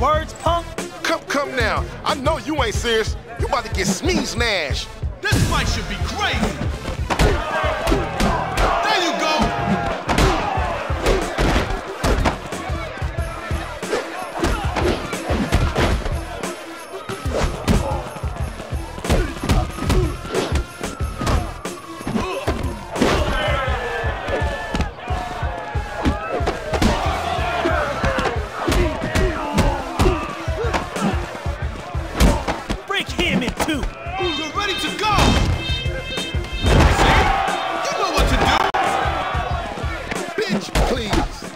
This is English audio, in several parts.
words, punk? Come, come now. I know you ain't serious. You about to get smeezed, Nash. This fight should be crazy. Please.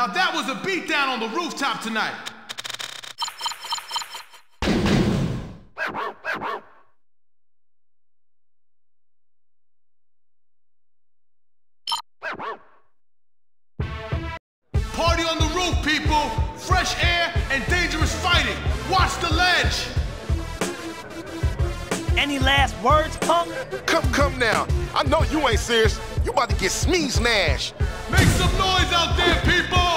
Now that was a beatdown on the rooftop tonight. Party on the roof, people. Fresh air and dangerous fighting. Watch the ledge. Any last words, punk? Come, come now. I know you ain't serious. You about to get smeezed, Nash. Make some noise out there, people.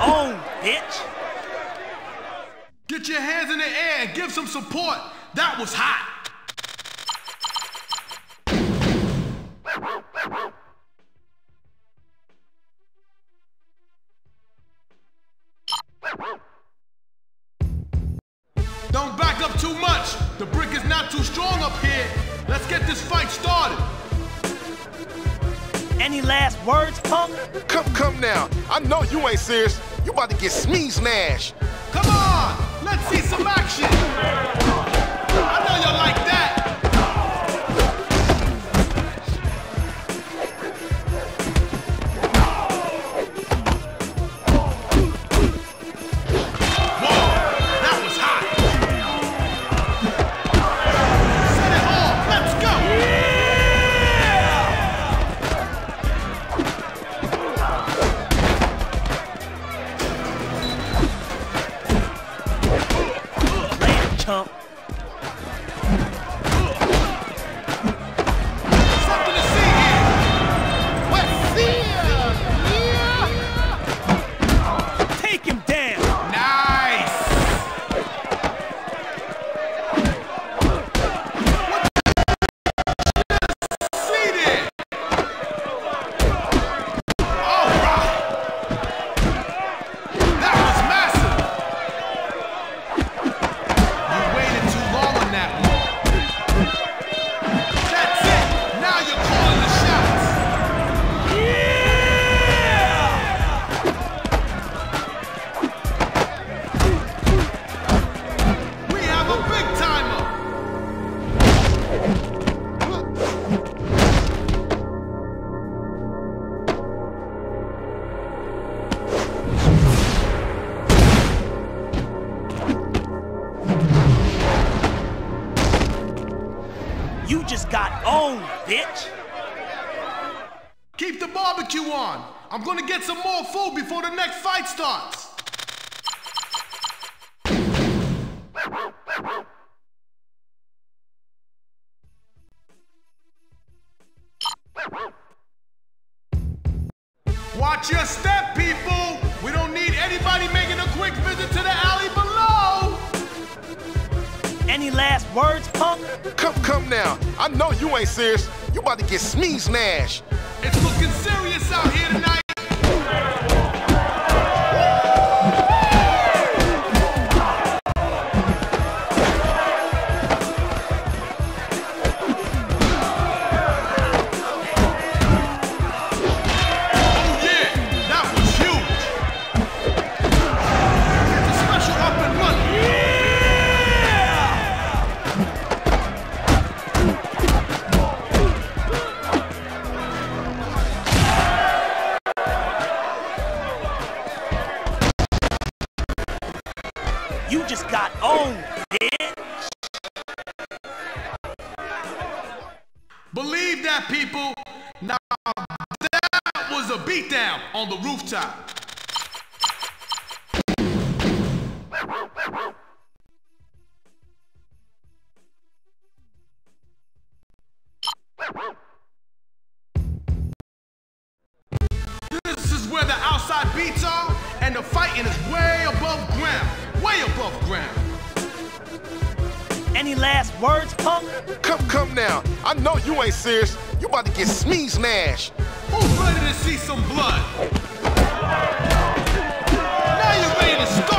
Owned, bitch. Get your hands in the air and give some support. That was hot. Don't back up too much. The brick is not too strong up here. Let's get this fight started. Any last words, punk? Come, come now. I know you ain't serious. You about to get smeezed, Nash. Come on, let's see some action. I'm gonna get some more food before the next fight starts. Watch your step, people! We don't need anybody making a quick visit to the alley below! Any last words, punk? Come, come now. I know you ain't serious. You about to get sneeze nash. It's looking serious out here tonight! Now, that was a beatdown on the rooftop. This is where the outside beats are, and the fighting is way above ground. Way above ground. Any last words, punk? Come, come now. I know you ain't serious. You about to get sneeze nash. Who's ready to see some blood? Now you're ready to start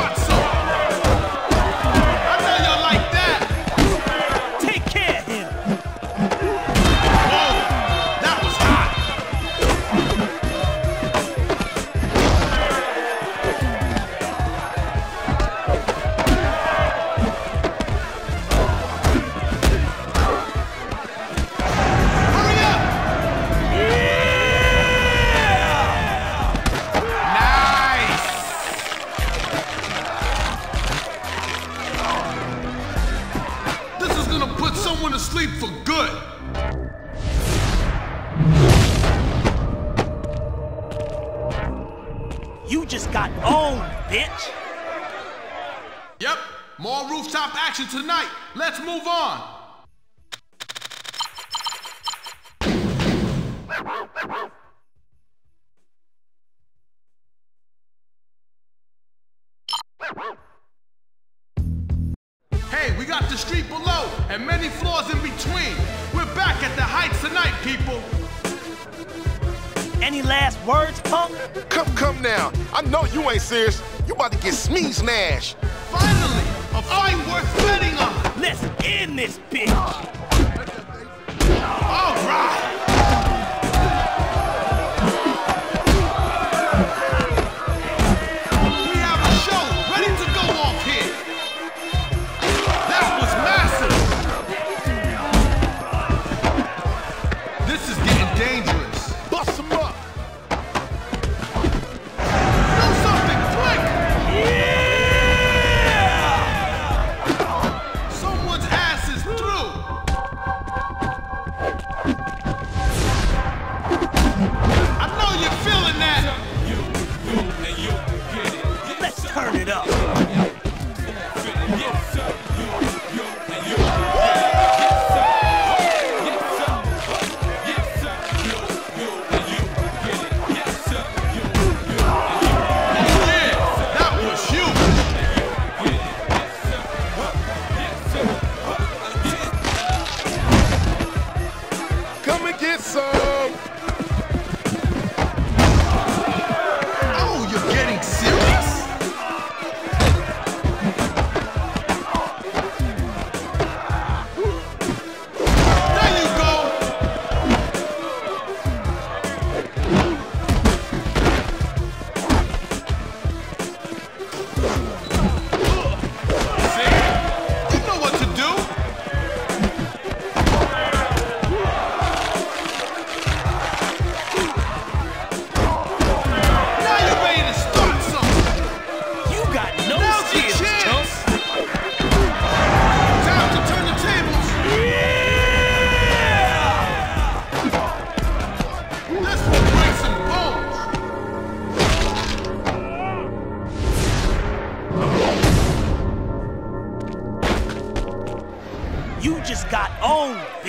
sleep for good. You just got owned, bitch. Yep, more rooftop action tonight. Let's move on. The street below and many floors in between. We're back at the heights tonight, people. Any last words, punk? Come, come now. I know you ain't serious. You about to get sneeze nash. Finally, a fight worth betting on. Let's end this bitch.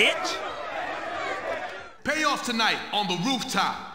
Bitch. Payoff tonight on the rooftop.